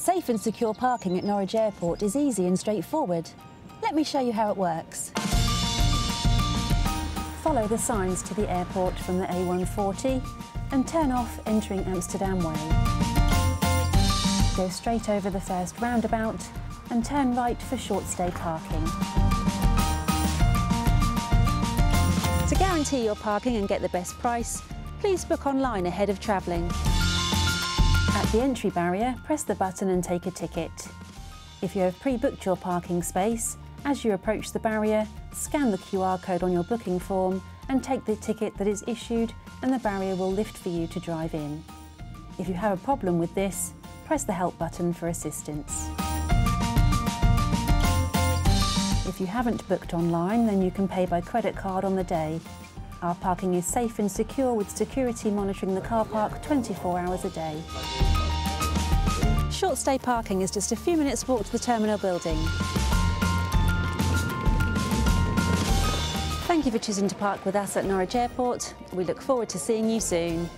Safe and secure parking at Norwich Airport is easy and straightforward. Let me show you how it works. Follow the signs to the airport from the A140 and turn off entering Amsterdam Way. Go straight over the first roundabout and turn right for short stay parking. To guarantee your parking and get the best price, please book online ahead of travelling. At the entry barrier, press the button and take a ticket. If you have pre-booked your parking space, as you approach the barrier, scan the QR code on your booking form and take the ticket that is issued and the barrier will lift for you to drive in. If you have a problem with this, press the help button for assistance. If you haven't booked online, then you can pay by credit card on the day. Our parking is safe and secure with security monitoring the car park 24 hours a day. Short stay parking is just a few minutes walk to the terminal building. Thank you for choosing to park with us at Norwich Airport. We look forward to seeing you soon.